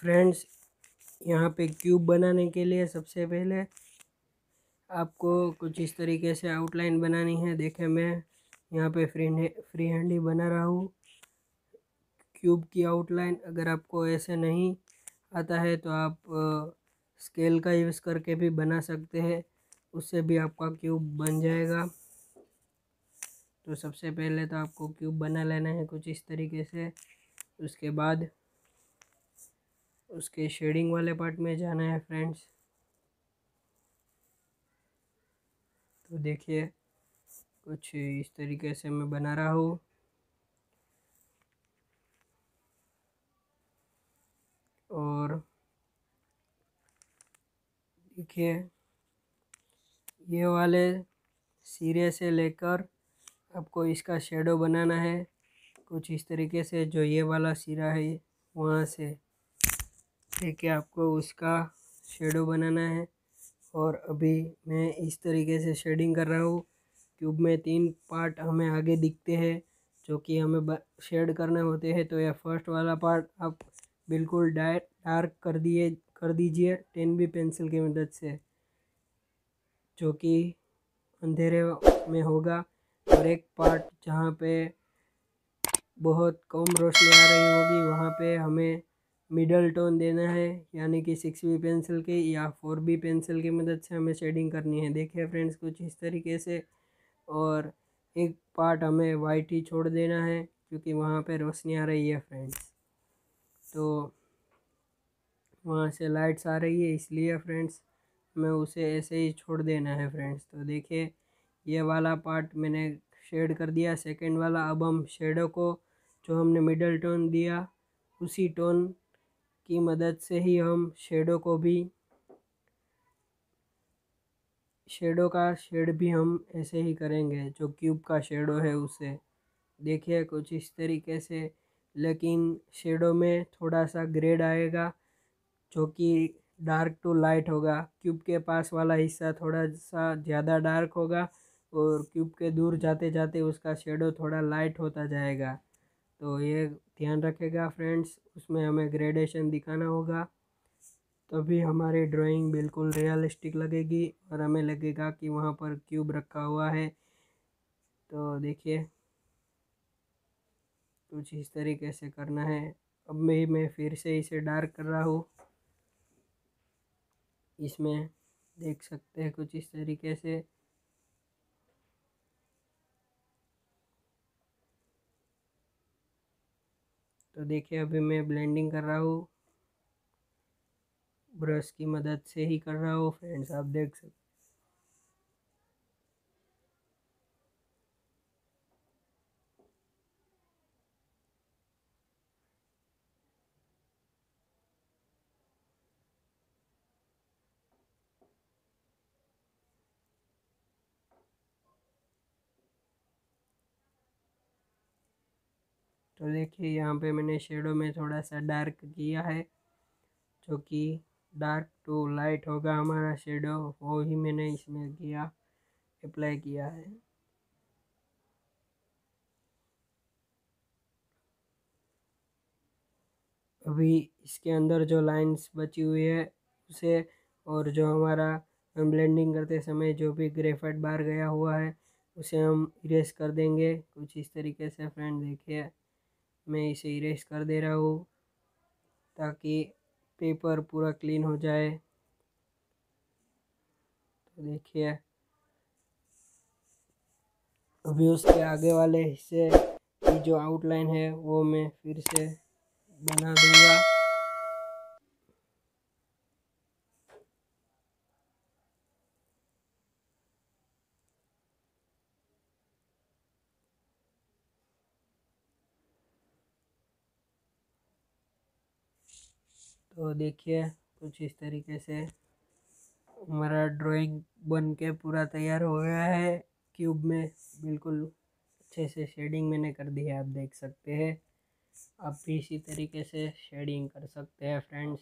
Friends, यहाँ पे cube बनाने के लिए सबसे पहले आपको कुछ इस तरीके से आउटलाइन बनानी है। देखें, मैं यहाँ पे फ्री फ्री हैंड ही बना रहा हूँ। क्यूब की आउटलाइन अगर आपको ऐसे नहीं आता है तो आप स्केल का यूज़ करके भी बना सकते हैं। उससे भी आपका क्यूब बन जाएगा। तो सबसे पहले तो आपको क्यूब बना लेना है कुछ इस तरीके से। उसके बाद उसके शेडिंग वाले पार्ट में जाना है फ्रेंड्स तो देखिए, कुछ इस तरीके से मैं बना रहा हूँ। और देखिए, ये वाले सिरे से लेकर आपको इसका शेडो बनाना है। कुछ इस तरीके से जो ये वाला सिरा है, वहाँ से है आपको उसका शेडो बनाना है। और अभी मैं इस तरीके से शेडिंग कर रहा हूँ। क्यूब में तीन पार्ट हमें आगे दिखते हैं, जो कि हमें शेड करने होते हैं। तो यह फ़र्स्ट वाला पार्ट आप बिल्कुल डार्क कर दिए, कर दीजिए टेन बी पेंसिल की मदद से, जो कि अंधेरे में होगा। और एक पार्ट जहाँ पे बहुत कम रोशनी आ रही होगी, वहाँ पे हमें मिडल टोन देना है, यानी कि सिक्स बी पेंसिल की या फोर बी पेंसिल की मदद से हमें शेडिंग करनी है। देखिए फ्रेंड्स कुछ इस तरीके से। और एक पार्ट हमें वाइट ही छोड़ देना है, क्योंकि वहाँ पे रोशनी आ रही है फ्रेंड्स तो वहाँ से लाइट्स आ रही है, इसलिए फ्रेंड्स हमें उसे ऐसे ही छोड़ देना है फ्रेंड्स तो देखिए, ये वाला पार्ट मैंने शेड कर दिया। सेकेंड वाला, अब हम शेडो को जो हमने मिडल टोन दिया, उसी टोन की मदद से ही हम शेडो को भी, शेडो का शेड भी हम ऐसे ही करेंगे जो क्यूब का शेडो है उसे। देखिए कुछ इस तरीके से, लेकिन शेडो में थोड़ा सा ग्रेड आएगा जो कि डार्क टू लाइट होगा। क्यूब के पास वाला हिस्सा थोड़ा सा ज़्यादा डार्क होगा और क्यूब के दूर जाते जाते उसका शेडो थोड़ा लाइट होता जाएगा। तो ये ध्यान रखेगा फ्रेंड्स, उसमें हमें ग्रेडेशन दिखाना होगा। तभी हमारी ड्राइंग बिल्कुल रियलिस्टिक लगेगी और हमें लगेगा कि वहाँ पर क्यूब रखा हुआ है। तो देखिए, कुछ इस तरीके से करना है। अब मैं मैं फिर से इसे डार्क कर रहा हूँ। इसमें देख सकते हैं कुछ इस तरीके से। तो देखिए, अभी मैं ब्लेंडिंग कर रहा हूँ। ब्रश की मदद से ही कर रहा हूँ फ्रेंड्स आप देख सकते तो देखिए यहाँ पे मैंने शेडो में थोड़ा सा डार्क किया है, जो कि डार्क टू लाइट होगा हमारा शेडो, वो ही मैंने इसमें किया, अप्लाई किया है। अभी इसके अंदर जो लाइंस बची हुई है, उसे और जो हमारा हम ब्लेंडिंग करते समय जो भी ग्रेफाइट बार गया हुआ है, उसे हम इरेज कर देंगे। कुछ इस तरीके से फ्रेंड देखिए। मैं इसे इरेज कर दे रहा हूँ, ताकि पेपर पूरा क्लीन हो जाए। तो देखिए, अभी उसके आगे वाले हिस्से की जो आउटलाइन है, वो मैं फिर से बना दूँगा। तो देखिए, कुछ इस तरीके से हमारा ड्राइंग बन के पूरा तैयार हो गया है। क्यूब में बिल्कुल अच्छे से शेडिंग मैंने कर दी है, आप देख सकते हैं। आप भी इसी तरीके से शेडिंग कर सकते हैं, फ्रेंड्स।